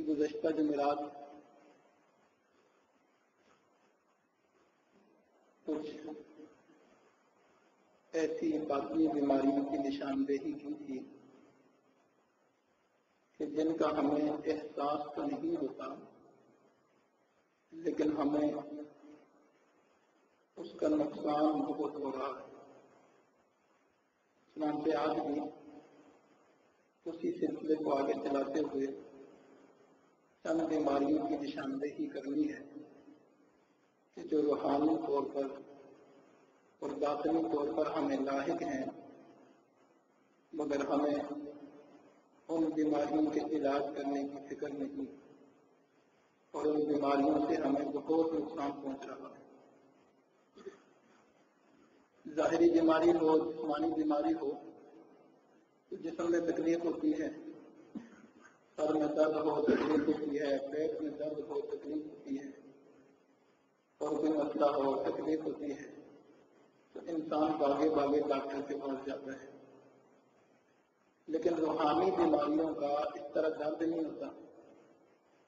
कि गुजशत जमेरात कुछ ऐसी बाकी बीमारियों की निशानदेही की थी कि जिनका हमें एहसास तो नहीं होता, लेकिन हमें उसका नुकसान बहुत हो रहा है। आज भी उसी सिलसिले को आगे चलाते हुए चंद बीमारियों की निशानदेही करनी है कि जो रूहानी तौर पर और दातनी तौर पर हमें लाहिक हैं, मगर हमें उन बीमारियों के इलाज करने की फ़िक्र नहीं और उन बीमारियों से हमें बहुत नुकसान पहुँच रहा है। जाहिरी बीमारी हो जिसमानी बीमारी हो तो जिसम में तकलीफ़ होती है सर में दर्द हो तकलीफ़ होती है, पेट में दर्द हो तकलीफ़ होती है, और कोई मसला हो तकलीफ़ होती है तो इंसान भागे भागे डॉक्टर के पास जाता है। लेकिन रूहानी बीमारियों का इस तरह दर्द नहीं होता।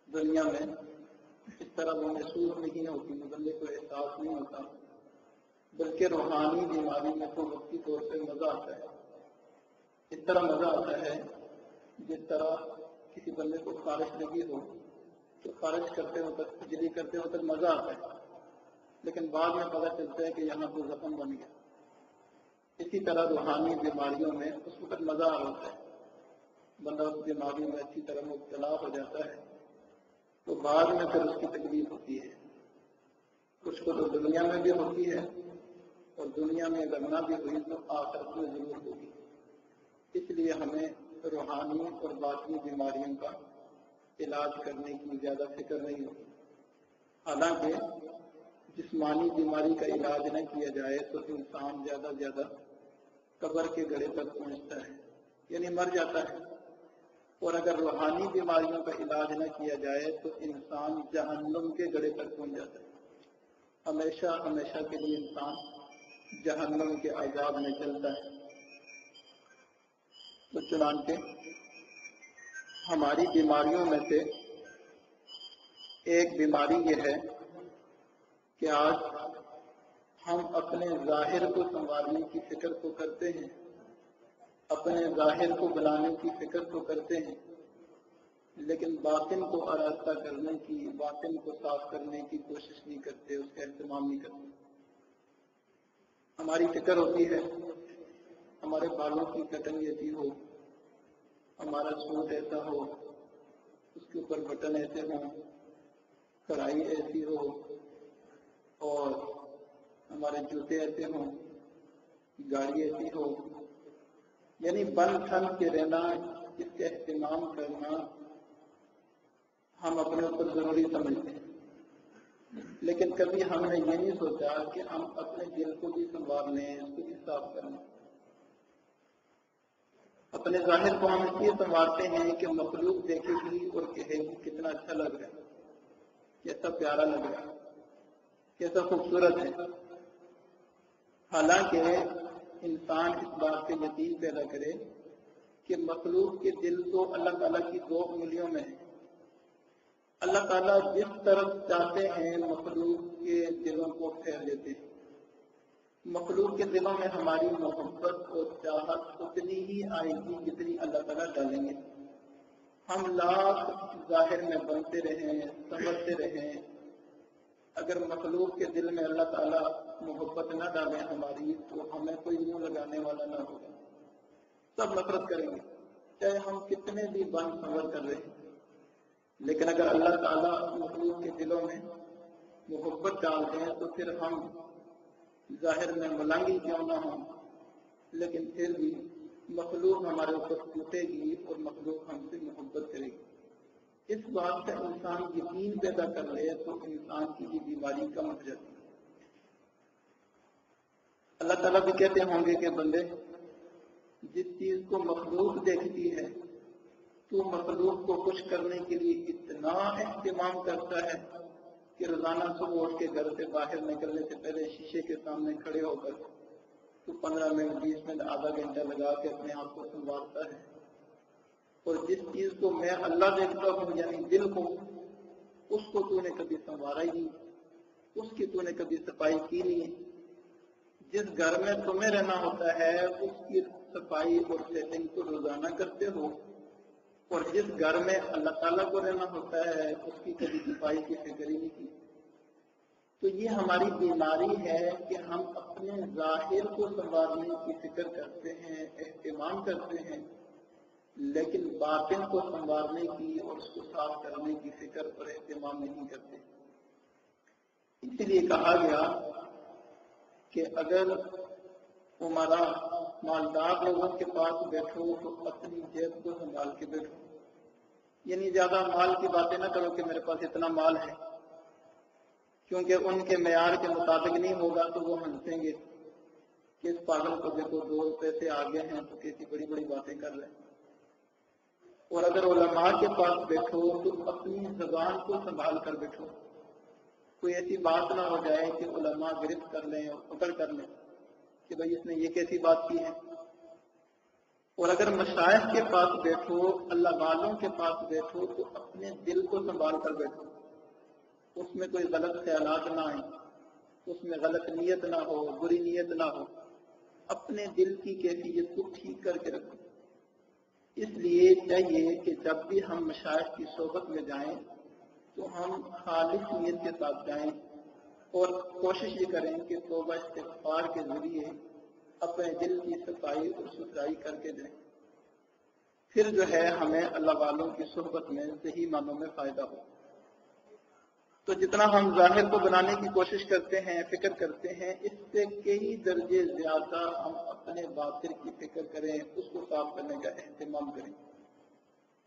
दुनिया में इस तरह वो महसूस नहीं होती, बंदे को एहसास नहीं होता। बल्कि रूहानी बीमारी में तो वक्ती तौर पर मज़ा आता है। इस तरह मज़ा आता है जिस तरह किसी बंदे को खारिश लगी हो तो खारिश करते वक्त खुजली करते वक्त मज़ा आता है। लेकिन बाद में पता चलता है कि यहाँ तो जख्म बन गया। इसी तरह रूहानी बीमारियों में उस वक्त मज़ा आ है। बंदा उस बीमारी में अच्छी तरह मुबतला हो जाता है तो बाद में फिर उसकी तकलीफ़ होती है। कुछ को तो दुनिया में भी होती है, और दुनिया में अगर ना भी हुई तो आखिरत में ज़रूर होगी। इसलिए हमें रूहानी और बाकी बीमारियों का इलाज करने की ज़्यादा फ़िक्र नहीं होती हालाँकि जिस्मानी बीमारी का इलाज न किया जाए तो इंसान ज़्यादा ज़्यादा कब्र के गड़े तक पहुँचता है, यानी मर जाता है। और अगर रूहानी बीमारियों का इलाज न किया जाए तो इंसान जहन्नुम के गड़े तक पहुँच जाता है। हमेशा हमेशा के लिए इंसान जहन्नुम के आज़ाद में चलता है। तो चुनानते हमारी बीमारियों में से एक बीमारी यह है कि आज हम अपने ज़ाहिर को संवारने की फ़िक्र तो करते हैं, अपने ज़ाहिर को बनाने की फ़िक्र तो करते हैं, लेकिन बातिन को आरास्ता करने की, बातिन को साफ़ करने की कोशिश नहीं करते, उसका एहतमाम नहीं करते। हमारी फ़िक्र होती है हमारे बालों की कटन यदि हो, हमारा सूट ऐसा हो, उसके ऊपर बटन ऐसे हो, कढ़ाई ऐसी हो, और हमारे जूते ऐसे हों, गाड़ी ऐसी हो, यानी बन ठन के रहना, इसका इस्तेमाल करना हम अपने ऊपर ज़रूरी समझते हैं। लेकिन कभी हमने ये नहीं सोचा कि हम अपने दिल को भी संभाल लें इसको भी साफ़ कर। लें अपने ज़ाहिर को हम इसलिए संभालते हैं कि मखलूक देखेगी और कहेगी कितना अच्छा लग रहा है। कैसा प्यारा लग रहा है। कैसा खूबसूरत है। हालाँकि इंसान इस बात पे यकीन पैदा करे कि मखलूक के दिल तो अलग अलग की दो उंगलियों में है। अल्लाह ताला जिस तरफ़ चाहते हैं मखलूक के दिलों को फेर देते हैं। मखलूक के दिलों में हमारी मोहब्बत और चाहत उतनी ही आएगी जितनी अल्लाह ताला डालेंगे। हम लाख ज़ाहिर में बनते रहे, समझते रहे। अगर मखलूक के दिल में अल्लाह ताला मोहब्बत न डाले हमारी तो हमें कोई मुँह लगाने वाला ना होगा। सब नफरत करेंगे, चाहे हम कितने भी बन समझ कर रहे। लेकिन अगर अल्लाह ताला मखलूक के दिलों में मोहब्बत डाल दें तो फिर हम ज़ाहिर में मलांगी क्यों ना हो? लेकिन फिर भी मखलूक हमारे ऊपर टूटेगी और मखलूक हमसे मोहब्बत करेगी। इस बात का इंसान यकीन पैदा कर ले तो इंसान की ये बीमारी कम हो जाती है। अल्लाह ताला भी कहते होंगे कि बंदे, जिस चीज़ को मखलूक देखती है तो मखलूक को कुछ करने के लिए इतना एहतमाम करता है कि रोज़ाना सुबह उठ के घर से बाहर निकलने से पहले शीशे के सामने खड़े होकर तो पंद्रह मिनट, बीस मिनट, आधा घंटा लगा के अपने आप को संभालता है। और जिस चीज़ को मैं अल्लाह देखता हूँ, यानी दिल को, उसको तूने कभी संवारा ही नहीं। उसकी तूने कभी सफ़ाई की नहीं जिस घर में तुम्हें रहना होता है, उसकी सफ़ाई और सेटिंग को रोज़ाना करते हो। और जिस घर में अल्लाह ताला को रहना होता है, उसकी कभी सफ़ाई की फ़िक्र ही नहीं की। तो ये हमारी बीमारी है कि हम अपने ज़ाहिर को संवारने की फ़िक्र करते हैं, एहतमाम करते हैं, लेकिन बातिन को संवारने की और उसको साफ़ करने की फ़िक्र पर एहतमाम नहीं करते। इसलिए कहा गया कि अगर हमारा मालदार लोगों के पास बैठो तो अपनी जेब को संभाल के बैठो। यानी ज़्यादा माल की बातें ना करो कि मेरे पास इतना माल है। क्योंकि उनके मैार के मुताबिक नहीं होगा तो वो हंसेंगे किस पागल को देखो, दो पैसे आगे हैं तो कैसी बड़ी बड़ी बातें कर रहे हैं। और अगर उलमा के पास बैठो तो अपनी जबान को संभाल कर बैठो। कोई ऐसी बात ना हो जाए कि उलमा गिरफ्त कर लें और पकड़ कर लें कि भाई इसने ये कैसी बात की है। और अगर मशाइ के पास बैठो, अल्लाह वालों के पास बैठो तो अपने दिल को संभाल कर बैठो। उसमें कोई गलत ख्याल ना आए, उसमें गलत नीयत ना हो, बुरी नीयत ना हो। अपने दिल की कैफियत को ठीक करके रखो। इसलिए चाहिए कि जब भी हम मशाइ की सोबत में जाएँ तो हम खालिश नीयत के साथ जाएँ और कोशिश ये करें कि तोबा इस्तफार के ज़रिए अपने दिल की सफ़ाई और सुथराई करके दें। फिर जो है हमें अल्लाह वालों की सोहबत में सही मानों में फ़ायदा हो। तो जितना हम ज़ाहिर को बनाने की कोशिश करते हैं, फ़िक्र करते हैं, इससे कई दर्जे ज़्यादा हम अपने बातिर की फ़िक्र करें, उसको साफ़ करने का अहतमाम करें।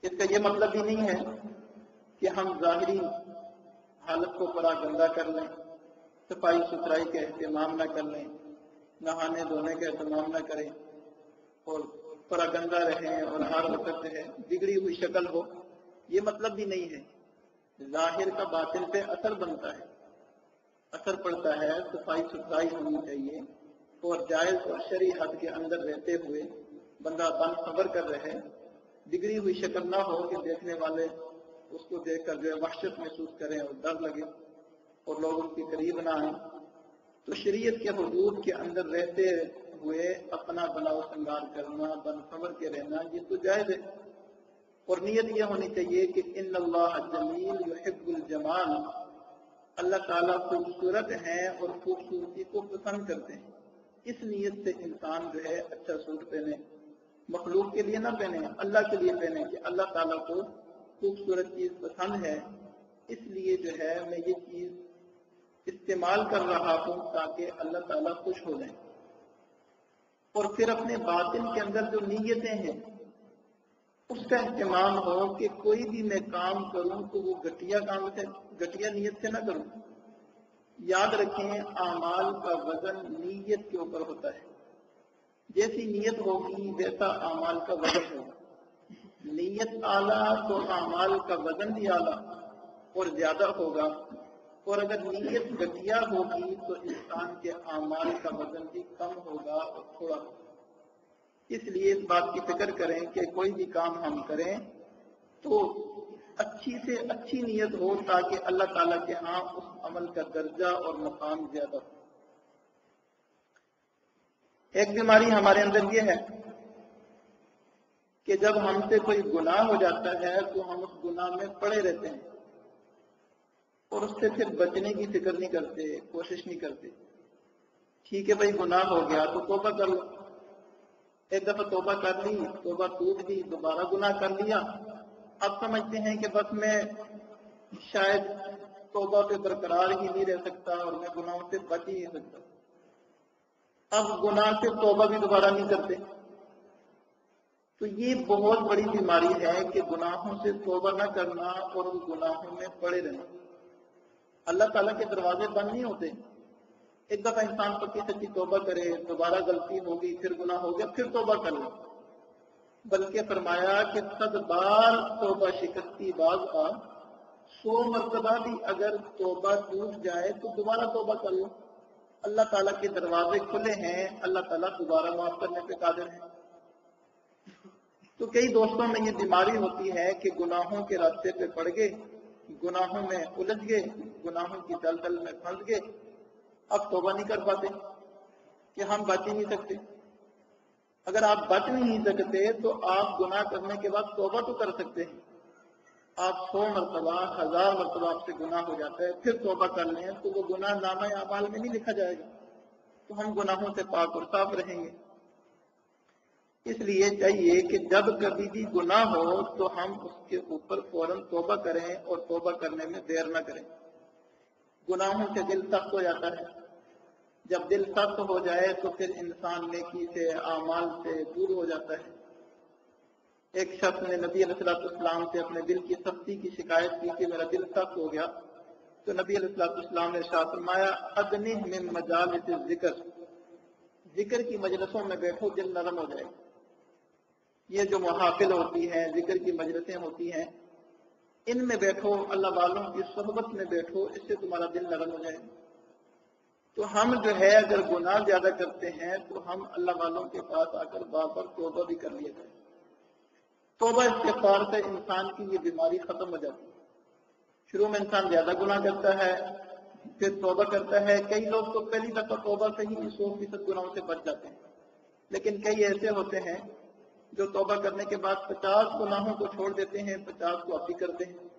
इसका ये मतलब ही नहीं है कि हम जाहरी हालत को बड़ा गंदा कर लें सफ़ाई सुथराई का अहतमाम न कर लें। नहाने धोने का अहतमाम न करें और बड़ा गंदा रहें और हर वक्त है बिगड़ी हुई शक्ल हो, ये मतलब भी नहीं है। ज़ाहिर का बातिल पे असर बनता है। असर पड़ता है, सफ़ाई सुथराई होनी चाहिए और जायज़ और शरी हद के अंदर रहते हुए बंदा बन खबर कर रहे, बिगड़ी हुई शक्ल ना हो कि देखने वाले उसको देखकर जो है वहशत महसूस करें और डर लगे और लोग उसके करीब ना आए। तो शरीयत के हदूद के अंदर रहते हुए अपना बनाव श्रृंगार करना बन खबर के रहना, ये तो जायज़ है। और नीयत यह होनी चाहिए कि इन जमील जमाल, अल्लाह ताला खूबसूरत है और खूबसूरती को पसंद करते हैं। इस नीयत से इंसान जो है अच्छा सूट पहने, मखलूक के लिए ना पहने, अल्लाह के लिए पहने कि अल्लाह ताला को खूबसूरत चीज़ पसंद है। इसलिए जो है मैं ये चीज़ इस्तेमाल कर रहा हूँ ताकि अल्लाह ताला खुश हो जाए। और फिर अपने बातिन के अंदर जो नीयतें हैं, उसका अहतमाम हो कि कोई भी मैं काम करूँ तो वो घटिया काम से, घटिया नीयत से ना करूँ। याद रखें, आमाल का वज़न नीयत के ऊपर होता है। जैसी नीयत होगी, वैसा आमाल का वज़न होगा। नीयत आला तो आमाल का वज़न भी आला और ज़्यादा होगा। और अगर नीयत घटिया होगी तो इंसान के आमाल का वज़न भी कम होगा और थोड़ा इसलिए इस बात की फ़िक्र करें कि कोई भी काम हम करें तो अच्छी से अच्छी नीयत हो, ताकि अल्लाह ताला के यहाँ उस अमल का दर्जा और मकाम ज़्यादा हो। एक बीमारी हमारे अंदर ये है कि जब हमसे कोई गुनाह हो जाता है तो हम उस गुनाह में पड़े रहते हैं। और उससे फिर बचने की फ़िक्र नहीं करते, कोशिश नहीं करते। ठीक है भाई, गुनाह हो गया तो तोबा कर लो। एक दफ़ा तोबा कर ली, तोबा टूट दी दोबारा गुनाह कर लिया। अब समझते हैं कि बस मैं शायद तोबा पे बरकरार ही नहीं रह सकता और मैं गुनाहों से बच ही नहीं सकता। अब गुनाह से तोबा भी दोबारा नहीं करते। तो ये बहुत बड़ी बीमारी है कि गुनाहों से तोबा न करना और उन गुनाहों में पड़े रहना। अल्लाह ताला के दरवाजे बंद नहीं होते। एक दफ़ा इंसान पक्की सच्ची तोबा करे, दोबारा गलती होगी, फिर गुना हो गया, फिर तोबा कर ले। बल्कि फरमाया कि सद बार तोबा शिकस्ती बाज का सौ मरतबा भी अगर तोबा टूट जाए तो दोबारा तोबा कर लो। अल्लाह ताला के दरवाजे खुले हैं, अल्लाह ताला दोबारा माफ़ करने पे कादिर है। तो कई दोस्तों में ये बीमारी होती है कि गुनाहों के रास्ते पे पड़ गए गुनाहों में उलझ गए, गुनाहों की दलदल में फंस गए। अब तोबा नहीं कर पाते कि हम बच ही नहीं सकते। अगर आप बच नहीं सकते तो आप गुनाह करने के बाद तोबा तो कर सकते हैं। आप सौ मरतबा, हज़ार मरतबा आपसे गुनाह हो जाता है, फिर तोबा कर लें तो वो गुनाह नामा अमाल में नहीं लिखा जाएगा। तो हम गुनाहों से पाक और साफ़ रहेंगे। इसलिए चाहिए कि जब कभी भी गुनाह हो तो हम उसके ऊपर फ़ौरन तोबा करें और तोबा करने में देर न करें। गुनाहों से दिल सख्त हो जाता है। जब दिल सख्त हो जाए तो फिर इंसान नेकी से, आमाल से दूर हो जाता है। एक शख्स ने नबी अलैहिस्सलाम से अपने दिल की सख्ती की शिकायत की कि मेरा दिल सख्त हो गया। तो नबी अलैहिस्सलाम ने शासमाया अदनी में मजाल ज़िक्र। ज़िक्र की मजलसों में बैठो, दिल नरम हो जाएगा ये जो महाफिल होती है, ज़िक्र की मजलसें होती हैं, इनमें बैठो, अल्लाह वालों की सोहबत में बैठो, इससे तुम्हारा दिल नरम हो जाएगा। तो हम जो है, अगर गुनाह ज़्यादा करते हैं तो हम अल्लाह वालों के पास आकर बार बार तोबा भी कर लिया जाए। तोबा इस्तेफार से इंसान की ये बीमारी खत्म हो जाती है। शुरू में इंसान ज़्यादा गुनाह करता है, फिर तोबा करता है। कई लोग तो पहली दफ़ा तोबा से ही सौ फ़ीसद गुनाहों से बच जाते हैं। लेकिन कई ऐसे होते हैं जो तोबा करने के बाद पचास गुनाहों को छोड़ देते हैं, पचास को अपी करते हैं।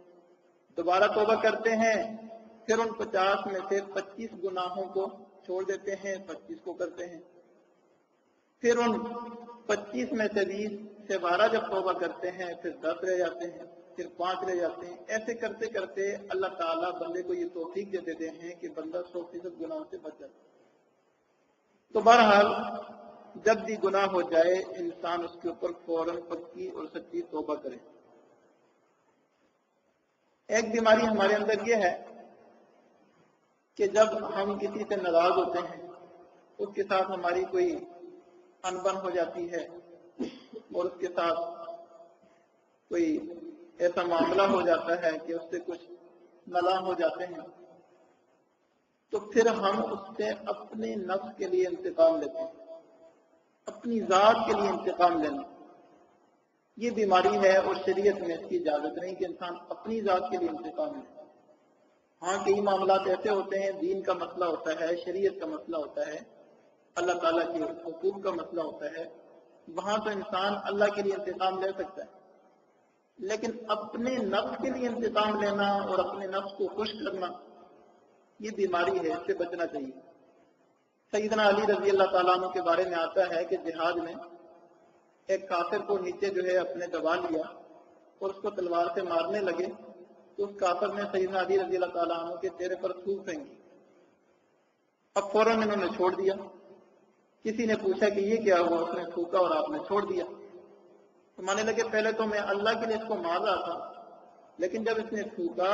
दोबारा तोबा करते हैं, फिर उन पचास में से पच्चीस गुनाहों को छोड़ देते हैं, पच्चीस को करते हैं। फिर उन पच्चीस में से बीस से बारह जब तोबा करते हैं, फिर दस रह जाते हैं, फिर पाँच रह जाते हैं। ऐसे करते करते अल्लाह ताला बंदे को ये तोफीक दे देते हैं कि बंदा सौ फ़ीसद गुनाहों से बच जाता तो बहरहाल जब भी गुनाह हो जाए, इंसान उसके ऊपर फ़ौरन पक्की और सच्ची तोबा करे। एक बीमारी हमारे अंदर यह है कि जब हम किसी से नाराज़ होते हैं, उसके साथ हमारी कोई अनबन हो जाती है और उसके साथ कोई ऐसा मामला हो जाता है कि उससे कुछ नला हो जाते हैं तो फिर हम उससे अपने नफ्स के लिए इंतकाम लेते हैं। अपनी जात के लिए इंतकाम लेना। ये बीमारी है और शरीयत में इसकी इजाज़त नहीं कि इंसान अपनी जात के लिए इंतकाम ले। हाँ कई मामला ऐसे होते हैं, दीन का मसला होता है, शरीयत का मसला होता है, अल्लाह ताला के हकूक का मसला होता है। वहाँ तो इंसान अल्लाह के लिए इंतकाम ले सकता है। लेकिन अपने नफ्स के लिए इंतकाम लेना और अपने नफ्स को खुश करना, ये बीमारी है, इससे बचना चाहिए। सईदना अली रज़ी अल्लाह तु के बारे में आता है कि जिहाद में एक काफिर को नीचे जो है अपने दबा लिया और उसको तलवार से मारने लगे तो उस काफिर ने सईदना अली रज़ी अल्लाह तु के चेहरे पर थूक फेंकी। अब फ़ौरन इन्होंने छोड़ दिया। किसी ने पूछा कि ये क्या हुआ? उसने थूका और आपने छोड़ दिया। तो माने लगे, पहले तो मैं अल्लाह के लिए इसको मार रहा था, लेकिन जब इसने थूका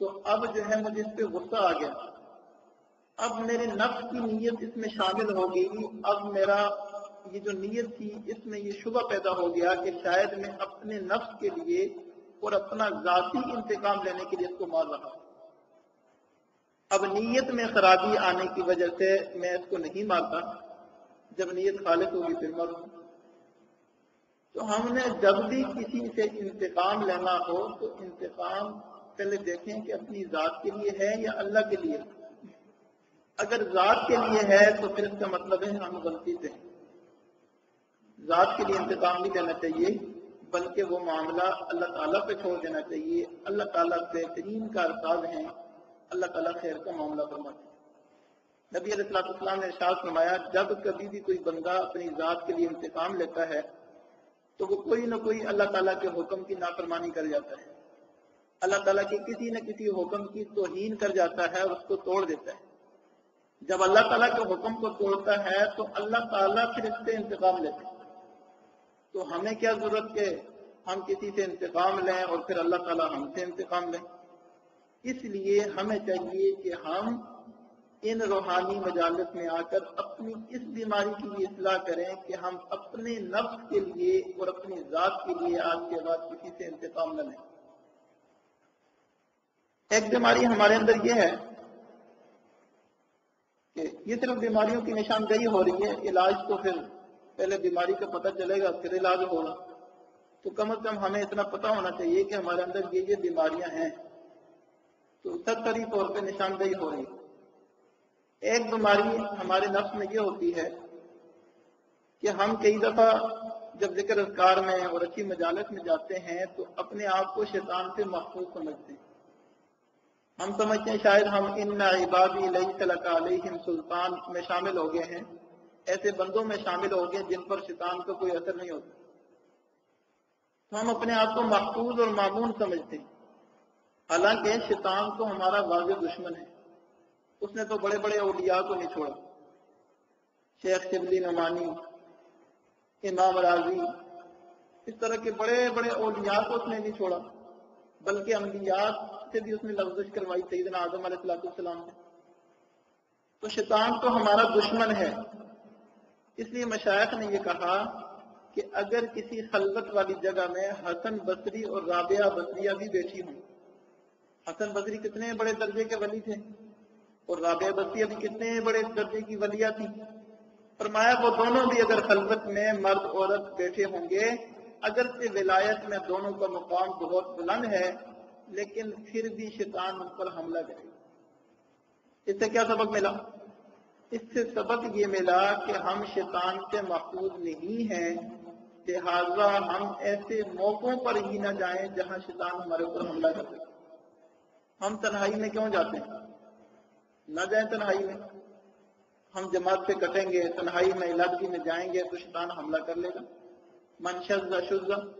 तो अब जो है मुझे इस पर गुस्सा आ गया। अब मेरे नफ्स की नीयत इसमें शामिल हो गई। अब मेरा ये जो नीयत थी, इसमें ये शुभ पैदा हो गया कि शायद मैं अपने नफ्स के लिए और अपना जाती इंतकाम लेने के लिए इसको मार रहा अब नीयत में खराबी आने की वजह से मैं इसको नहीं मारता। जब नीयत खालिद होगी फिर मर तो हमने जब भी किसी से इंतकाम लेना हो तो इंतकाम पहले देखें कि अपनी जात के लिए है या अल्लाह के लिए। अगर जात के लिए है तो फिर इसका मतलब है हम गलती से जात के लिए इंतकाम नहीं लेना चाहिए, बल्कि वो मामला अल्लाह ताला पे छोड़ देना चाहिए। अल्लाह ताला बेहतरीन कारसाज हैं। अल्लाह ताला खैर का मामला फरमाते नबी अलैहिस्सलाम ने इरशाद फरमाया, जब कभी भी कोई बंदा अपनी जात के लिए इंतकाम लेता है तो वो कोई ना कोई अल्लाह ताला के हुक्म की नाफरमानी कर जाता है। अल्लाह ताला के किसी न किसी हुक्म की तोहीन कर जाता है और उसको तोड़ देता है। जब अल्लाह ताला के हुक्म को तोड़ता है तो अल्लाह ताला फिर इससे इंतकाम लेते तो हमें क्या ज़रूरत के? हम किसी से इंतकाम लें और फिर अल्लाह ताला हमसे इंतकाम लें। इसलिए हमें चाहिए कि हम इन रूहानी मजालत में आकर अपनी इस बीमारी की भी इसलाह करें कि हम अपने नफ्स के लिए और अपनी जात के लिए आज के बाद किसी से इंतकाम न लें। एक बीमारी हमारे अंदर यह है कि ये सिर्फ़ बीमारियों की निशानदेही हो रही है, इलाज तो फिर पहले बीमारी का पता चलेगा, फिर इलाज होगा। तो कम अज कम हमें इतना पता होना चाहिए कि हमारे अंदर ये ये बीमारियाँ हैं। तो सरसरी तौर पर निशानदेही हो रही है। एक बीमारी हमारे नफ्स में ये होती है कि हम कई दफ़ा जब ज़िक्र अजकार में और अच्छी मजालत में जाते हैं तो अपने आप को शैतान से महफूज समझते हैं। हम समझते हैं शायद हम इन इबादी सुल्तान में शामिल हो गए हैं। ऐसे बंदों में शामिल हो गए जिन पर शैतान का कोई असर नहीं होता। तो हम अपने आप को महफूज और मामून समझते हैं। हालाँकि शैतान तो हमारा वाज दुश्मन है। उसने तो बड़े बड़े अलिया को नहीं छोड़ा। शेख शिबली नमानी, इमाम राज़ी, इस तरह के बड़े बड़े अलिया को उसने नहीं छोड़ा। बल्कि अम्बिया से भी उसने लफ्जिश करवाई सईदना आज़म सलाम ने तो शैतान तो हमारा दुश्मन है। इसलिए मशायक ने यह कहा कि अगर किसी खलबत वाली जगह में हसन बसरी और राबिया बसरिया भी बैठी हूँ, हसन बसरी कितने बड़े दर्जे के वली थे और राबिया बस्ती भी कितने बड़े दर्जे की वलिया थी। फरमाया, वो दोनों भी अगर खलबत में मर्द औरत बैठे होंगे अगर से विलायत में दोनों का मुकाम बहुत बुलंद है लेकिन फिर भी शैतान उन पर हमला करेगा। इससे क्या सबक मिला? इससे सबक ये मिला कि हम शैतान से महफूज नहीं हैं, लिहाजा हम ऐसे मौकों पर ही ना जाएँ जहाँ शैतान हमारे ऊपर हमला कर हम तन्हाई में क्यों जाते हैं? न जाए तन्हाई में। हम जमात से कटेंगे, तन्हाई में इलादगी में जाएँगे तो शैतान हमला कर लेगा। मनशा शुजा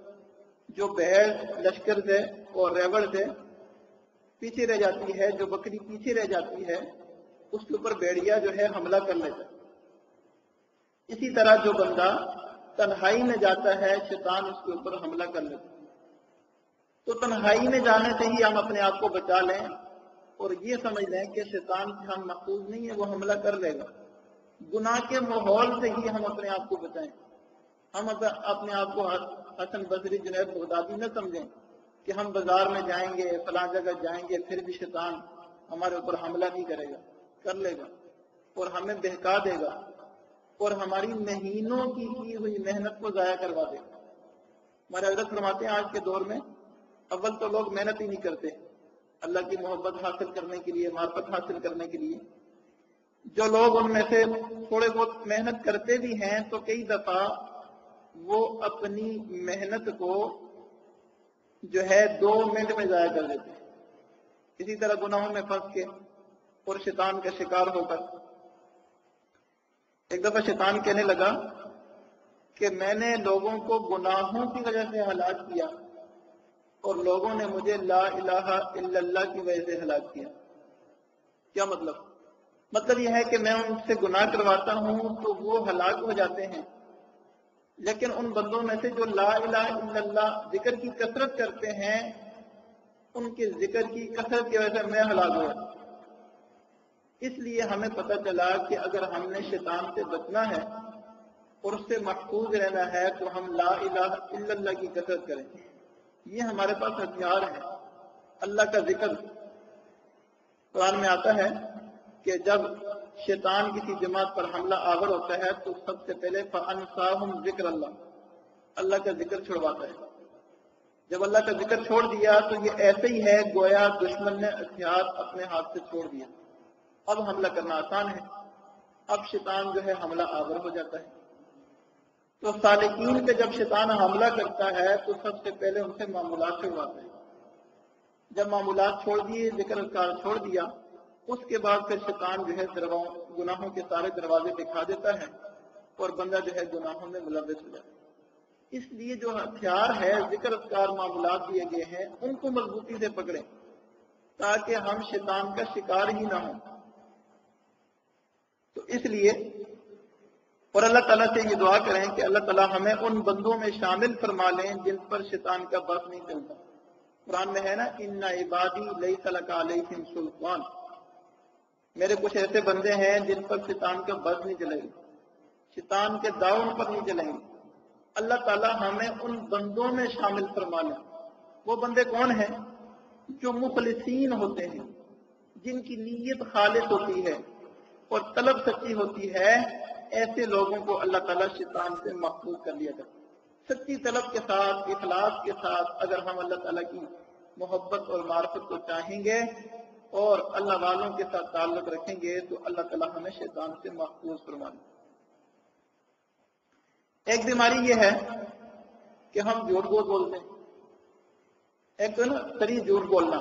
जो बैर लश्कर से और रेवड़ से पीछे रह जाती है, जो बकरी पीछे रह जाती है, उसके ऊपर बेड़िया जो है हमला कर लेता है। इसी तरह जो बंदा तन्हाई में जाता है, शैतान उसके ऊपर हमला कर लेता है। तो तन्हाई में जाने से ही हम अपने आप को बचा लें और ये समझ लें कि शैतान से हम महफूज नहीं है, वो हमला कर लेगा। गुनाह के माहौल से ही हम अपने आप को बचाएँ। हम अपने आप को हसन बसरी जुनैद बगदादी न समझें कि हम बाज़ार में जाएँगे, फला जगह जाएँगे, फिर भी शैतान हमारे ऊपर हमला नहीं करेगा, कर लेगा और हमें बहका देगा और हमारी महीनों की की हुई मेहनत को जाया करवा देगा। हमारे हज़रत फरमाते हैं, आज के दौर में अव्वल तो लोग मेहनत ही नहीं करते। अल्लाह की मोहब्बत हासिल करने के लिए, मार्फत हासिल करने के लिए। जो लोग उनमें से थोड़े बहुत मेहनत करते भी हैं तो कई दफ़ा वो अपनी मेहनत को जो है दो मिनट में जाया कर देते इसी तरह गुनाहों में फंस के और शैतान का शिकार होकर। एक दफ़ा शैतान कहने लगा कि मैंने लोगों को गुनाहों की वजह से हलाक किया और लोगों ने मुझे ला इलाहा इल्लल्लाह की वजह से हलाक किया। क्या मतलब? मतलब यह है कि मैं उनसे गुनाह करवाता हूँ तो वो हलाक हो जाते हैं। लेकिन उन बंदों में से जो ला ज़िक्र की कसरत करते हैं, उनके ज़िक्र की कसरत की वजह से मैं हलाक हुआ। इसलिए हमें पता चला कि अगर हमने शैतान से बचना है और उससे महफूज रहना है तो हम ला की कसरत करें। ये हमारे पास हथियार है। अल्लाह का ज़िक्र। कुरान में आता है कि जब शैतान किसी जमात पर हमला आवर होता है तो सबसे पहले ज़िक्र अल्लाह अल्लाह का ज़िक्र छुड़वाता है। जब अल्लाह का ज़िक्र छोड़ दिया तो ये ऐसे ही है, गोया दुश्मन ने हथियार अपने हाथ से छोड़ दिया। अब हमला करना आसान है। अब शैतान जो है, हमला आवर हो जाता है। तो सालिकीन पे जब शैतान हमला करता है तो सबसे पहले उनसे मामूलात छुड़वाते हैं। जब मामूलात छोड़ दिए ज़िक्र कार छोड़ दिया उसके बाद फिर शैतान जो है गुनाहों के सारे दरवाजे दिखा देता है और बंदा जो है गुनाहों में मुलविस हो जाता है। इसलिए जो हथियार है ज़िक्र कार मामूलात दिए गए हैं, उनको मजबूती से पकड़े, ताकि हम शैतान का शिकार ही ना हो। तो इसलिए, और अल्लाह ताला से ये दुआ करें कि अल्लाह ताला हमें उन बंदों में शामिल फरमा लें जिन पर शैतान का बस नहीं चलता। कुरान में है ना, इन्ना इबादी लई सलकाम सुल्तान। मेरे कुछ ऐसे बंदे हैं जिन पर शैतान का बस नहीं चलेगी, शैतान के दाउन पर नहीं चलेंगे। अल्लाह ताला हमें उन बंदों में शामिल फरमा लें वो बंदे कौन हैं? जो मुखलसिन होते हैं, जिनकी नीयत खालिश होती है और तलब सच्ची होती है, ऐसे लोगों को अल्लाह ताला शैतान से महफूज कर लिया जाता सच्ची तलब के साथ, इखलास के साथ अगर हम अल्लाह ताला की मोहब्बत और मार्फत को चाहेंगे और अल्लाह वालों के साथ ताल्लुक रखेंगे तो अल्लाह ताला हमें शैतान से महफूज फरमा एक बीमारी ये है कि हम झूठ बोल बोलते हैं। एक तो ना सरी झूठ बोलना।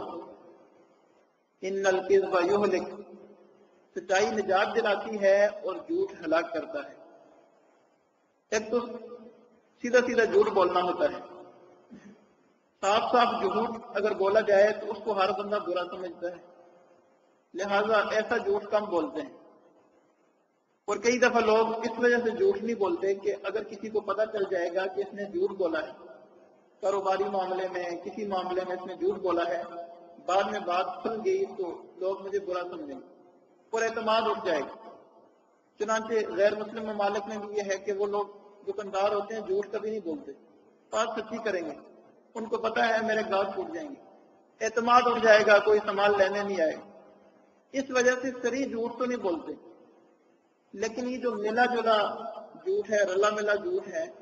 इन नलकिस लिख सच्चाई निजात दिलाती है और झूठ हलाक करता है। एक तो सीधा सीधा झूठ बोलना होता है। साफ़ साफ़ झूठ अगर बोला जाए तो उसको हर बंदा बुरा समझता है। लिहाजा ऐसा झूठ कम बोलते हैं। और कई दफ़ा लोग इस वजह से झूठ नहीं बोलते कि अगर किसी को पता चल जाएगा कि इसने झूठ बोला है, कारोबारी मामले में, किसी मामले में इसने झूठ बोला है, बाद में बात खुल गई तो लोग मुझे बुरा समझेंगे और एतमाद उठ जाएगा। चुनाचे गैर मुस्लिम ममालिक में भी यह है कि वो लोग दुकानदार होते हैं, झूठ कभी नहीं बोलते। बात सच्ची करेंगे। उनको पता है मेरे गाँव छूट जाएँगे। एतमाद उठ जाएगा, कोई सामान लेने नहीं आएगा। इस वजह से सरी झूठ तो नहीं बोलते। लेकिन ये जो मिला जुला झूठ है, रला मिला झूठ है,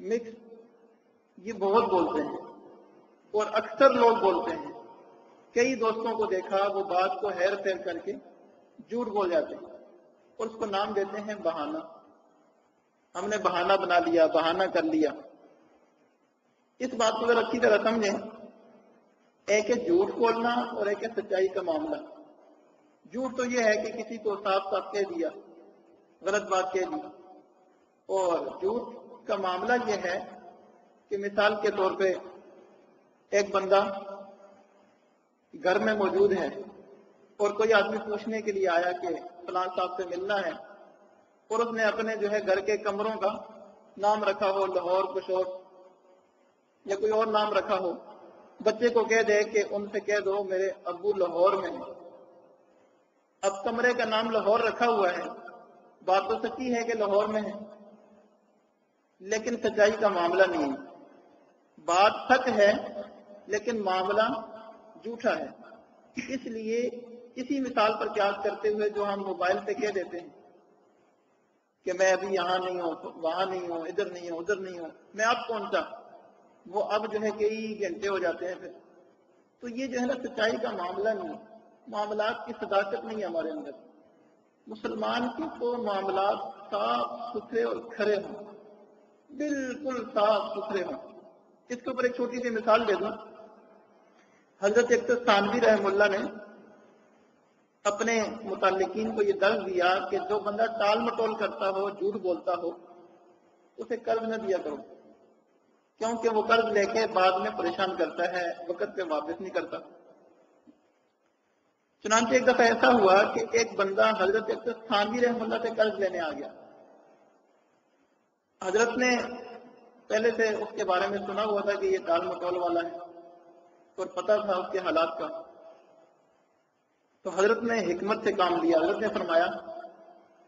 मिक्स, ये बहुत बोलते हैं। और अक्सर लोग बोलते हैं। कई दोस्तों को देखा, वो बात को हेर फेर करके झूठ बोल जाते हैं और उसको नाम देते हैं बहाना। हमने बहाना बना लिया, बहाना कर लिया। इस बात को अगर अच्छी तरह समझें। एक है झूठ बोलना और एक है सच्चाई का मामला। झूठ तो यह है कि किसी को साफ़ साफ़ कह दिया, गलत बात कह दी। और झूठ का मामला यह है कि मिसाल के तौर पे एक बंदा घर में मौजूद है और कोई आदमी पूछने के लिए आया कि फलान साहब से मिलना है और उसने अपने जो है घर के कमरों का नाम रखा हो, लाहौर कुशोर या कोई और नाम रखा हो, बच्चे को कह दे कि उनसे कह दो, मेरे अबू लाहौर में है। अब कमरे का नाम लाहौर रखा हुआ है। बात तो सच्ची है कि लाहौर में है, लेकिन सच्चाई का मामला नहीं है। बात सच है, लेकिन मामला झूठा है। इसलिए इसी मिसाल पर क्या करते हुए जो हम मोबाइल पे कह देते हैं कि मैं अभी यहाँ नहीं हूँ, वहाँ नहीं हूँ, इधर नहीं हूँ, उधर नहीं हूँ, मैं अब पहुँचा वो अब जो है कई घंटे हो जाते हैं फिर। तो ये जो है ना, सच्चाई का मामला नहीं मामला की सदाकत नहीं है हमारे अंदर। मुसलमान के तो मामला साफ़ सुथरे और खरे हों। बिल्कुल साफ़ सुथरे हों। इसके ऊपर एक छोटी सी मिसाल दे दूँ। हज़रत एक तो सानवी रहमुल्ला ने अपने मुतालिकीन को ये दर्ज दिया कि जो बंदा टाल मटोल करता हो, झूठ बोलता हो, उसे कर्ज न दिया करो। क्योंकि वो कर्ज लेके बाद में परेशान करता है, वक्त पे वापस नहीं करता। चुनाचे एक दफ़ा ऐसा हुआ कि एक बंदा हज़रत एक थानवी रहमल्ला से कर्ज लेने आ गया। हज़रत ने पहले से उसके बारे में सुना हुआ था कि ये दाल मटोल वाला है और पता था उसके हालात का। तो हज़रत ने हिकमत से काम लिया। हज़रत ने फरमाया,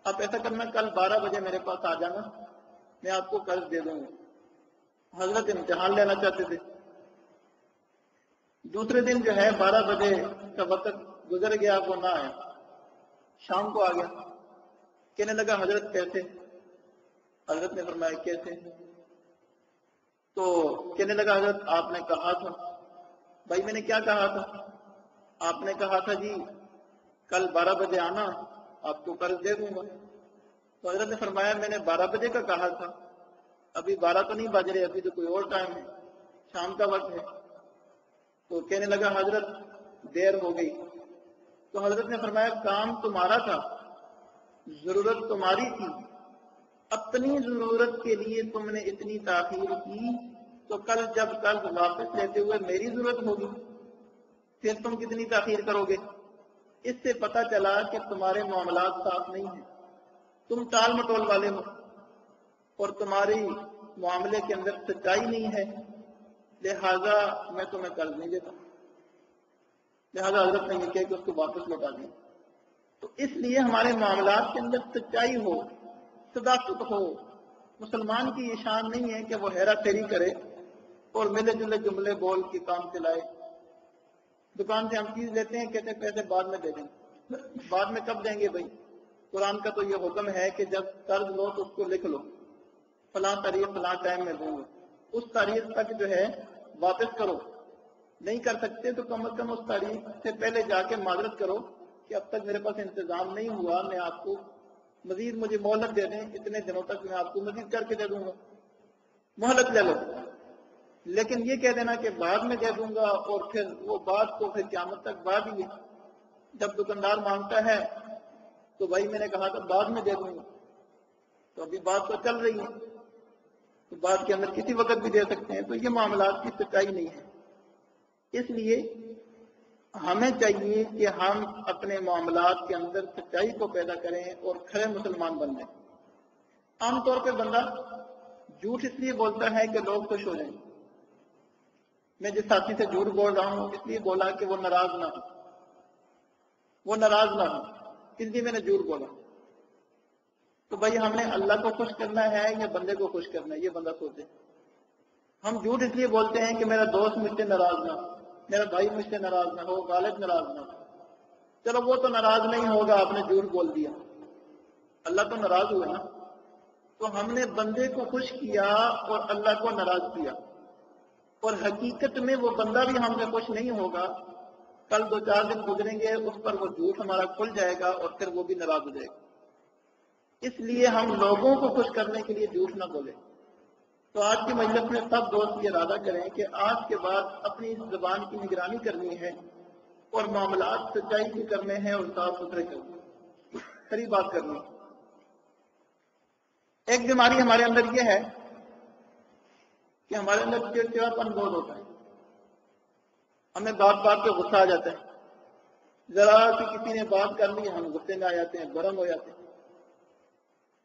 आप ऐसा करना कल 12 बजे मेरे पास आ जाना, मैं आपको कर्ज दे दूँगा। हज़रत इम्तिहान लेना चाहते थे। दूसरे दिन जो है 12 बजे का वक्त गुजर गया वो ना आया। शाम को आ गया। कहने लगा, हज़रत कैसे? हज़रत ने फरमाया, कैसे? तो कहने लगा, हज़रत, आपने कहा था। भाई, मैंने क्या कहा था? आपने कहा था जी, कल बारह बजे आना, आपको कर्ज दे दूँगा। तो हज़रत ने फरमाया, मैंने बारह बजे का कहा था। अभी बारह तो नहीं बज रहे, अभी तो कोई और टाइम है। शाम का वक्त है। तो कहने लगा, हज़रत, देर हो गई। तो हज़रत ने फरमाया, काम तुम्हारा था, ज़रूरत तुम्हारी थी। अपनी ज़रूरत के लिए तुमने इतनी ताखीर की तो कल जब कल वापस लेते हुए मेरी ज़रूरत होगी, फिर तुम कितनी ताखीर करोगे? इससे पता चला कि तुम्हारे मामला साफ़ नहीं है। तुम टाल मटोल वाले हो, और तुम्हारी मामले के अंदर सच्चाई नहीं है। लिहाजा मैं तुम्हें कर्ज नहीं देता। लिहाजा हज़रत ने यह किया कि उसको वापस लौटा दिया। तो इसलिए हमारे मामला के अंदर सच्चाई हो सदाकत हो, मुसलमान की ये शान नहीं है कि वो हेरा फेरी करे और मिले जुले जुमले बोल के काम चलाए। दुकान से हम चीज़ लेते हैं, कहते पैसे बाद में दे देंगे। बाद में कब देंगे भाई? कुरान का तो ये हुक्म है कि जब कर्ज लो तो उसको लिख लो। फला तारीख फला टाइम में दूँगा उस तारीख तक जो है, वापस करो। नहीं कर सकते तो कम अज कम उस तारीख से पहले जाके माजरत करो कि अब तक मेरे पास इंतज़ाम नहीं हुआ, मैं आपको मजीद मुझे मोहलत दे दें, इतने दिनों तक मैं आपको मजीद करके दे दूँगा। मोहलत ले लो। लेकिन ये कह देना कि बाद में दे दूँगा और फिर वो बात को फिर क्यामत तक बाद ही जब दुकानदार माँगता है तो भाई मैंने कहा था, बाद में दे दूँगा। तो अभी बात तो चल रही है। तो बात के अंदर किसी वक्त भी दे सकते हैं तो ये मामला की सच्चाई नहीं है। इसलिए हमें चाहिए कि हम अपने मामला के अंदर सच्चाई को पैदा करें और खड़े मुसलमान बन जाए। आमतौर पर बंदा झूठ इसलिए बोलता है कि लोग खुश हो जाए। मैं जिस साथी से झूठ बोल रहा हूँ, इसलिए बोला कि वो नाराज़ ना हो। वो नाराज़ ना हो, इसलिए मैंने झूठ बोला। तो भाई हमने अल्लाह को खुश करना है या बंदे को खुश करना है, ये बंदा सोचे। हम झूठ इसलिए बोलते हैं कि मेरा दोस्त मुझसे नाराज़ ना मेरा भाई मुझसे नाराज़ ना हो, गालिब नाराज़ ना हो। चलो, वो तो नाराज़ नहीं होगा, आपने झूठ बोल दिया। अल्लाह तो नाराज़ हुआ ना। तो हमने बंदे को खुश किया और अल्लाह को नाराज़ किया। और हकीकत में वो बंदा भी हमसे खुश नहीं होगा। कल दो चार दिन गुजरेंगे, उस पर वो झूठ हमारा खुल जाएगा और फिर वो भी नाराज़ हो जाएगा। इसलिए हम लोगों को खुश करने के लिए झूठ ना बोले। तो आज की मजलिस में सब दोस्त ये इरादा करें कि आज के बाद अपनी जबान की निगरानी करनी है और मामला सच्चाई के करने हैं और साफ़ सुथरे करने खरी बात करनी एक बीमारी हमारे अंदर यह है कि हमारे अंदर चिड़चिड़ापन बहुत होता है। हमें बात बात पे गुस्सा आ जाता है। जरा सी किसी ने बात कर ली, हम गुस्से में आ जाते हैं, गर्म हो जाते हैं।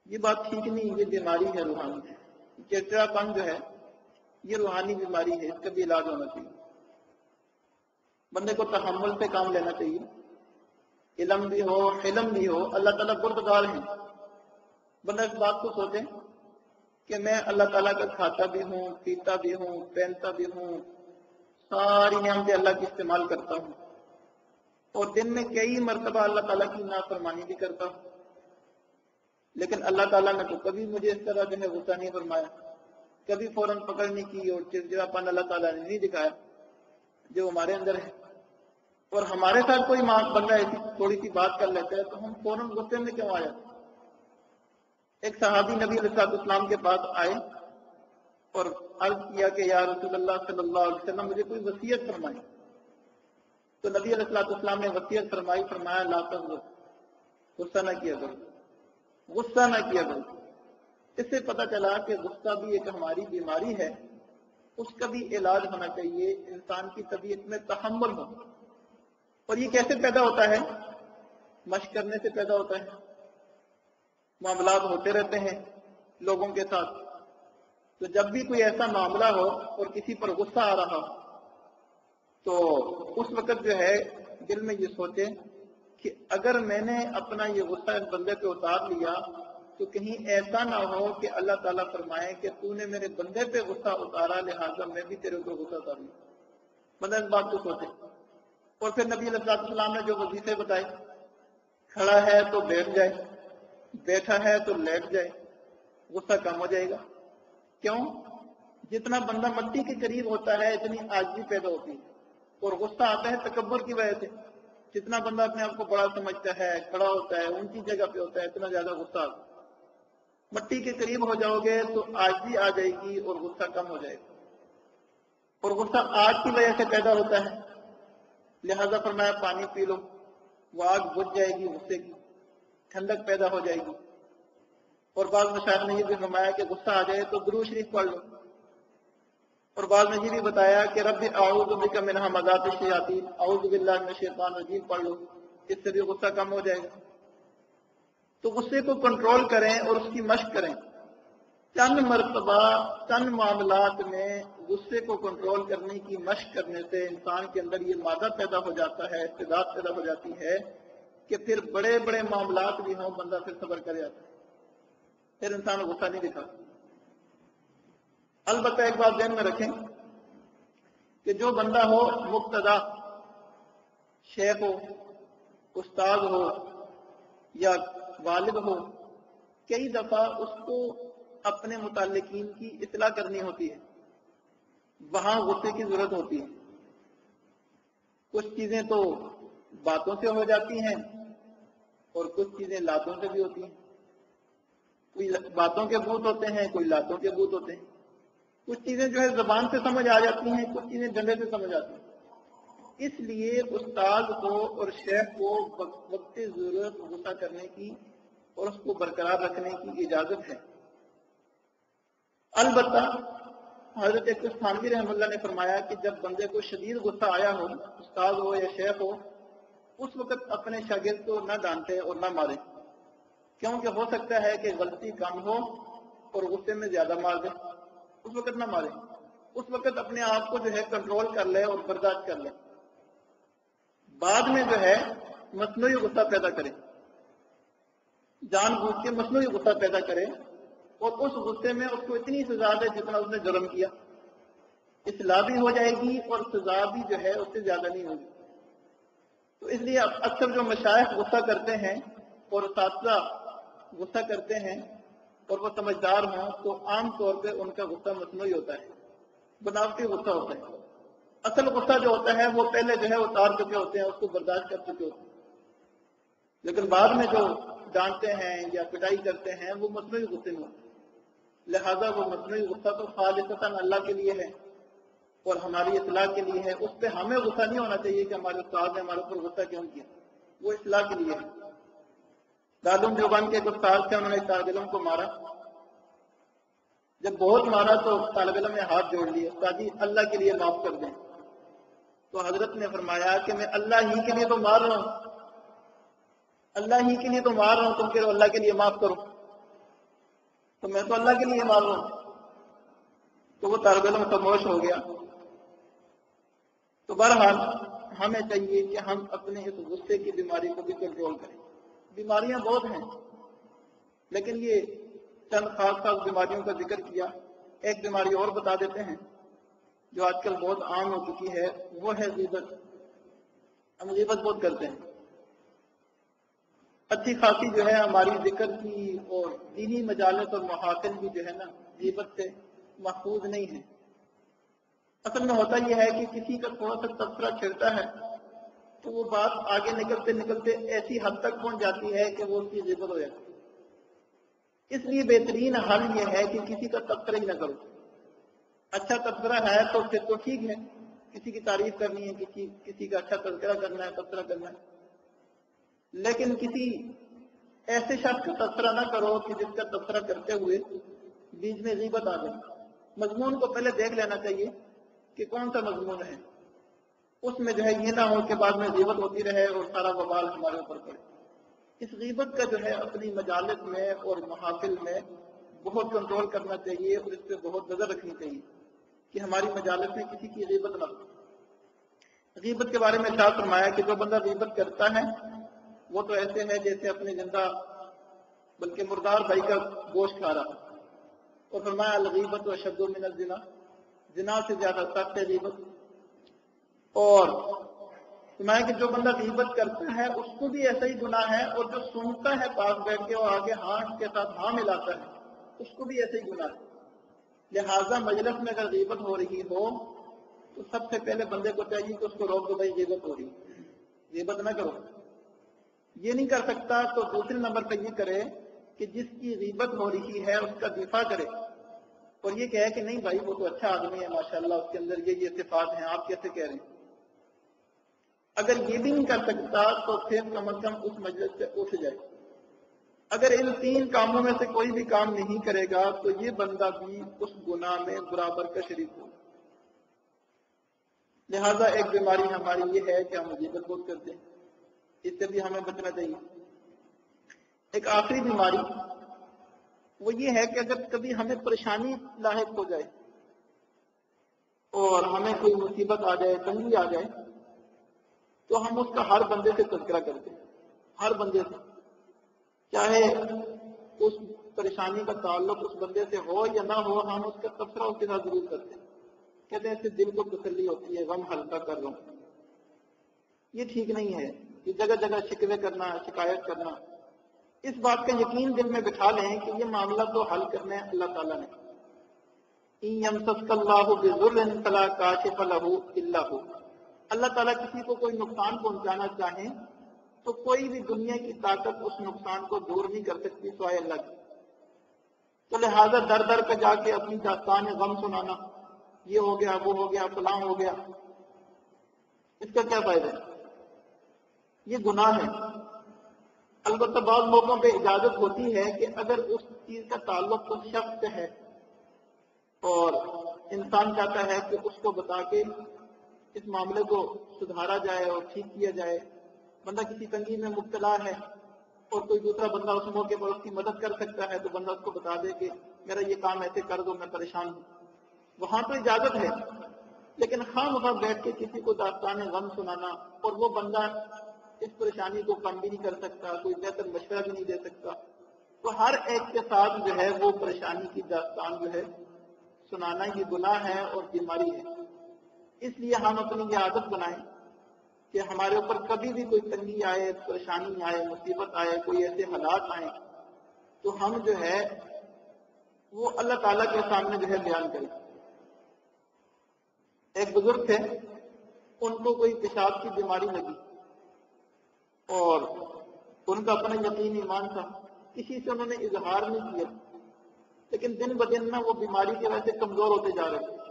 ये बात ठीक नहीं, ये बीमारी है, रूहानी चिड़चिड़ापन जो है, ये रूहानी बीमारी है, इसका भी इलाज होना चाहिए। बंदे को तहमुल पे काम लेना चाहिए। इलम भी हो फ़िल्म भी हो, अल्लाह ताला गुर्दगार है। बंदा इस बात को सोचे कि मैं अल्लाह ताला का खाता भी हूँ, पीता भी हूँ, पहनता भी हूँ, सारी नियमतें अल्लाह की इस्तेमाल करता हूँ। और दिन में कई मरतबा अल्लाह ताला की नाफरमानी भी करता हूँ। लेकिन अल्लाह ताला ने तो कभी मुझे इस तरह जो है गुस्सा नहीं फरमाया, कभी फ़ौरन पकड़ने की और चिड़चिड़ापन अल्लाह ताला ने नहीं दिखाया, जो हमारे अंदर है। और हमारे साथ कोई बंदा ऐसी थोड़ी सी बात कर लेता है तो हम फ़ौरन गुस्से में क्यों आ जाते एक सहाबी नबी इस्लाम के पास आए और अर्ज़ किया कि या रसूलुल्लाह सल्लल्लाहु अलैहि वसल्लम, मुझे कोई वसीयत फरमाई तो नबी इस्लाम ने वसीयत फरमाई, फरमाया, ला गुस्सा ना किया करो। गुस्सा ना किया करो इससे पता चला कि गुस्सा भी एक हमारी बीमारी है। उसका भी इलाज होना चाहिए। इंसान की तबीयत में तहम्बल हो। और ये कैसे पैदा होता है? मश करने से पैदा होता है। मामला होते रहते हैं लोगों के साथ। तो जब भी कोई ऐसा मामला हो और किसी पर गुस्सा आ रहा हो तो उस वक्त जो है दिल में ये सोचे कि अगर मैंने अपना ये गुस्सा इस बंदे पे उतार लिया तो कहीं ऐसा ना हो कि अल्लाह ताला फरमाए कि तूने मेरे बंदे पे गुस्सा उतारा, लिहाजा मैं भी तेरे ऊपर गुस्सा उतार बंदा इस बात को सोचे। और फिर नबी सलाम ने जो वजीफे बताए, खड़ा है तो बैठ जाए, बैठा है तो लेट जाए, गुस्सा कम हो जाएगा। क्यों? जितना बंदा मट्टी के करीब होता है, इतनी आजगी पैदा होती है। और गुस्सा आता है तकबर की वजह से। जितना बंदा अपने आप को बड़ा समझता है, खड़ा होता है, ऊँची जगह पे होता है, इतना ज़्यादा गुस्सा। मट्टी के करीब हो जाओगे तो आज भी आ जाएगी और गुस्सा कम हो जाएगा। और गुस्सा आग की वजह से पैदा होता है। लिहाजा फरमाया, पानी पी लो, वो आग बुझ जाएगी गुस्से की, ठंडक पैदा हो जाएगी। और बाद में शायद ने ये भी फरमाया कि गुस्सा आ जाए तो गुरु शरीफ पढ़ लो। और बाद में ये भी बताया कि रब आउद मिनहा मजात शयाती आउद बिल्ला में शैतान रजीम, पढ़ लो, इससे भी गुस्सा कम हो जाएगा। तो गुस्से को कंट्रोल करें और उसकी मश्क करें। चंद मरतबा, चंद मामलात में गुस्से को कंट्रोल करने की मश्क करने से इंसान के अंदर ये मादा पैदा हो जाता है, इस्तेदाद पैदा हो जाती है कि फिर बड़े बड़े मामलात भी हों, बंदा फिर सबर कर जाता है। फिर इंसान गुस्सा नहीं दिखा अलबत् एक बात ध्यान में रखें कि जो बंदा हो, मुक्तदा, शेख हो, उस्ताद हो, या वालिद हो, कई दफ़ा उसको अपने मुतालिकीन की इतला करनी होती है। वहाँ गुस्से की ज़रूरत होती है। कुछ चीज़ें तो बातों से हो जाती हैं और कुछ चीज़ें लातों से भी होती हैं। कोई बातों के भूत होते हैं, कोई लातों के भूत होते हैं। कुछ चीज़ें जो है जबान से समझ आ जाती हैं, कुछ चीज़ें डंडे से समझ आती हैं। इसलिए उस्ताद को और शेख को वक्त ज़रूरत गुस्सा करने की और उसको बरकरार रखने की इजाज़त है। अलबत् हज़रत एक स्थानवी रहमल्ला ने फरमाया कि जब बंदे को शदीद गुस्सा आया हो, उस्ताद हो या शेख हो, उस वक्त अपने शागिर्द को न डांटे और न मारे। क्योंकि हो सकता है कि गलती कम हो और गुस्से में ज़्यादा मार दे। उस वक्त ना मारे। उस वक्त अपने आप को जो है कंट्रोल कर ले और बर्दाश्त कर ले। बाद में जो है मसनू गुस्सा पैदा करे। जानबूझ के मसनू गुस्सा पैदा करे और उस गुस्से में उसको इतनी सजा दे जितना उसने जुर्म किया। इसला भी हो जाएगी और सजा भी जो है उससे ज़्यादा नहीं होगी। तो इसलिए अक्सर जो मशाइ गुस्सा करते हैं और गुस्सा करते हैं और वो समझदार हों तो आम तौर पे उनका गुस्सा मसनू होता है। बनावटी गुस्सा होता है। असल गुस्सा जो होता है, वो पहले जो है उतार चुके होते हैं, उसको बर्दाश्त कर चुके होते हैं। लेकिन बाद में जो डांटते हैं या पिटाई करते हैं, वो मसनू गुस्से में होते लिहाजा वो मसनू गुस्सा तो खालिसतन अल्लाह के लिए है और हमारी इतलाह के लिए है। उस पर हमें गुस्सा नहीं होना चाहिए कि हमारे उस्ताद ने हमारे ऊपर गुस्सा क्यों किया? वो इसलाह के लिए है। दादुम देवबंद के कुछ साल से उन्होंने तालब को मारा। जब बहुत मारा तो तालब ने हाथ जोड़ लिए ताजी अल्लाह के लिए माफ़ कर दें। तो हज़रत ने फरमाया कि मैं अल्लाह ही के लिए तो मार रहा हूँ। अल्लाह ही के लिए तो मार रहा हूँ, तुम कह अल्लाह के लिए माफ़ करो। तो मैं तो अल्लाह के लिए मार रहा हूँ। तो वो तालब खामोश हो गया। तो बहरहाल, हमें चाहिए कि हम अपने इस गुस्से की बीमारी को भी कंट्रोल करें। बीमारियाँ बहुत हैं, लेकिन ये चंद खास खास बीमारियों का ज़िक्र किया। एक बीमारी और बता देते हैं, जो आजकल बहुत आम हो चुकी है, वो है गीबत। हम गीबत बहुत करते हैं। अच्छी खासी जो है हमारी ज़िक्र की और दीनी मजालत और महाफिल भी जो है ना, गीबत से महफूज नहीं है। असल में होता यह है कि किसी का थोड़ा सा तस्करा छिड़ता है तो वो बात आगे निकलते निकलते ऐसी हद तक पहुँच जाती है कि वो उसकी जिबत हो जाती इसलिए बेहतरीन हल ये है कि किसी का तस्करा ही ना करो। अच्छा तस्करा है तो फिर तो ठीक है। किसी की तारीफ़ करनी है, किसी किसी का अच्छा तस्करा करना है तस्करा करना है। लेकिन किसी ऐसे शख्स का तस्करा ना करो कि जिसका तस्करा करते हुए बीच में जीबत आ जाए। मजमून को पहले देख लेना चाहिए कि कौन सा मजमून है। उसमें जो है ये ना हो कि बाद में गीबत होती रहे और सारा बवाल हमारे ऊपर पड़े। इस गीबत का जो है अपनी मजालत में और महाफिल में बहुत कंट्रोल करना चाहिए और इस पर बहुत नज़र रखनी चाहिए कि हमारी मजालत में किसी की गीबत ना हो। गीबत के बारे में क्या फरमाया कि जो बंदा गीबत करता है, वो तो ऐसे है जैसे अपने ज़िंदा बल्कि मुर्दार भाई का गोश्त खा रहा और फरमाया लगीबत व शब्दों में जिना। जिना से ज़्यादा सख्त है गीबत। और मैं कि जो बंदा गीबत करता है, उसको भी ऐसा ही गुना है और जो सुनता है पास बैठ के और आगे हाथ के साथ हाँ मिलाता है, उसको भी ऐसा ही गुना है। लिहाजा मजलस में अगर गीबत हो रही हो तो सबसे पहले बंदे को चाहिए कि उसको रोक दो, भाई, गीबत हो रही गीबत ना करो। ये नहीं कर सकता तो दूसरे नंबर पर ये करे कि जिसकी गीबत हो रही है, उसका दिफा करे। और ये कहे कि नहीं, भाई, वो तो अच्छा आदमी है, माशाल्लाह, उसके अंदर ये ये सिफात हैं, आप कैसे कह रहे हैं? अगर ये भी नहीं कर सकता तो फिर कम अज कम उस मजलिस से उठ जाए। अगर इन तीन कामों में से कोई भी काम नहीं करेगा तो ये बंदा भी उस गुनाह में बराबर का शरीक हो। लिहाजा एक बीमारी हमारी ये है कि हम मुजीबत बहुत करते हैं। इससे भी हमें बचना चाहिए। एक आखिरी बीमारी, वो ये है कि अगर कभी हमें परेशानी लाक हो जाए और हमें कोई मुसीबत आ जाए, तंगी आ जाए तो हम उसका हर बंदे से तस्करा करते हैं। हर बंदे से। चाहे उस परेशानी का ताल्लुक उस बंदे से हो या ना हो, हम उसका तबसरा उसके साथ ज़रूर करते हैं। कहते हैं दिल को तसली होती है, गम हल्का कर लो। ये ठीक नहीं है कि जगह जगह शिकवे करना, शिकायत करना। इस बात का यकीन दिल में बिठा लें कि ये मामला तो हल करना है अल्लाह ताला ने। अल्लाह ताला किसी को कोई नुकसान पहुंचाना चाहे तो कोई भी दुनिया की ताकत उस नुकसान को दूर नहीं कर सकती स्वाय अल्लाह की। तो लिहाजा दर दर पे जाके अपनी दास्तान गम सुनाना, ये हो गया, वो हो गया, फलां हो गया। इसका क्या फ़ायदा है? ये गुनाह है। अलबत्त बाद मौकों पर इजाज़त होती है कि अगर उस चीज़ का ताल्लुक उस शख्स है और इंसान चाहता है कि उसको बता के इस मामले को सुधारा जाए और ठीक किया जाए। बंदा किसी तंगी में मुबतला है और कोई दूसरा बंदा उस मौके पर उसकी मदद कर सकता है तो बंदा उसको बता दे कि, मेरा ये काम ऐसे कर दो, मैं परेशान हूँ। वहाँ तो इजाज़त है, लेकिन खाम वहाँ बैठ के किसी को दास्तान गम सुनाना और वो बंदा इस परेशानी को कम भी नहीं कर सकता, कोई बेहतर मशवरा भी नहीं दे सकता। तो हर एक के साथ जो है वो परेशानी की दास्तान जो है सुनाना ये गुनाह है और बीमारी है। इसलिए हम अपनी ये आदत बनाएँ कि हमारे ऊपर कभी भी कोई तंगी आए, परेशानी आए, मुसीबत आए, कोई ऐसे हालात आए तो हम जो है, वो अल्लाह ताला के सामने जो है बयान करें। एक बुज़ुर्ग थे, उनको कोई पेशाब की बीमारी लगी और उनका अपना यकीन ईमान था। किसी से उन्होंने इजहार नहीं किया, लेकिन दिन ब दिन ना वो बीमारी की वजह से कमज़ोर होते जा रहे थे।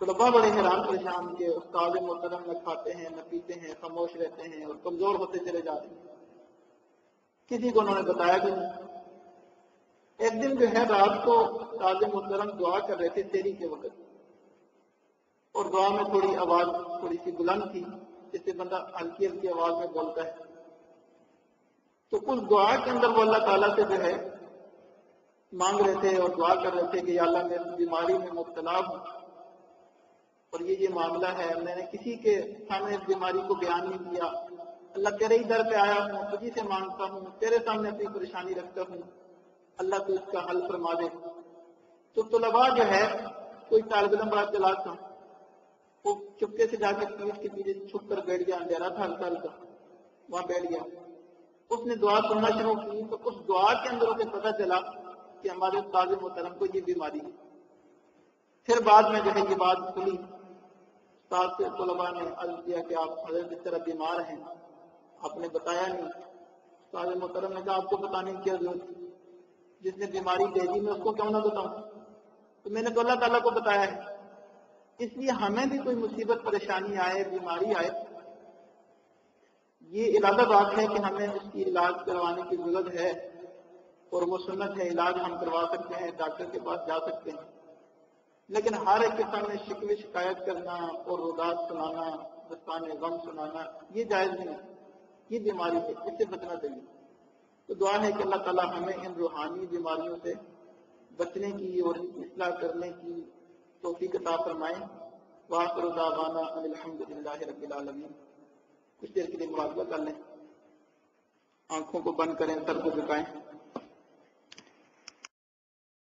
तलबा बड़े हैरान परेशान के उस्ताद मोहतरम न खाते हैं न पीते हैं, खामोश रहते हैं और कमज़ोर होते चले जा रहे हैं। किसी को उन्होंने बताया भी नहीं। एक दिन जो है रात को ताज मोहतरम दुआ कर रहे थे तेरी के वक्त। और दुआ में थोड़ी आवाज़, थोड़ी सी बुलंद थी, जिससे बंदा हल्की हल्की आवाज़ में बोलता है। तो उस दुआ के अंदर वो अल्लाह ताला से जो है मांग रहे थे और दुआ कर रहे थे कि अल्लाह मैं बीमारी में मुबतला हूँ। और ये ये मामला है, मैंने किसी के सामने इस बीमारी को बयान नहीं किया अल्लाह तेरे ही दर पे आया हूँ, तुझी से माँगता हूँ, तेरे सामने अपनी परेशानी रखता हूँ। अल्लाह तो इसका हल फरमा दे। तो तलबा जो है, कोई तालब बड़ा चला था वो चुपके से जाकर पीठ के पीछे छुप कर बैठ गया, अंधेरा था हल्का हल्का वहाँ बैठ गया। उसने दुआ सुनना शुरू की तो उस दुआ के अंदर उसे पता चला कि हमारे ताज मोहतरम को ये बीमारी है। फिर बाद में जो है ये बात खुली उस्ताद से तलबा ने अर्ज़ किया कि आप हज़रत इस तरह बीमार हैं। आपने बताया नहीं। उस्ताद मोहतरम ने कहा, आपको बताने की क्या ज़रूरत जिसने बीमारी दी, मैं उसको क्यों ना बताऊँ? तो मैंने तो अल्लाह ताला को बताया है। इसलिए हमें भी कोई मुसीबत, परेशानी आए, बीमारी आए, ये इरादा बात है कि हमें उसकी इलाज करवाने की ज़रूरत है और वो सुन्नत है, इलाज हम करवा सकते हैं, डॉक्टर के पास जा सकते हैं। लेकिन हर एक के सामने शिकवे शिकायत करना और रुदात सुनाना, दस्तान गम सुनाना, ये जायज़ नहीं ये बीमारी है इससे बचना चाहिए? तो दुआ है कि अल्लाह ताला हमें इन रूहानी बीमारियों से बचने की और इसलाह करने की तोफीक अता फरमाए। रब्बिल कुछ देर के लिए मुबादला कर लें। आँखों को बंद करें, सर को झुकाएँ।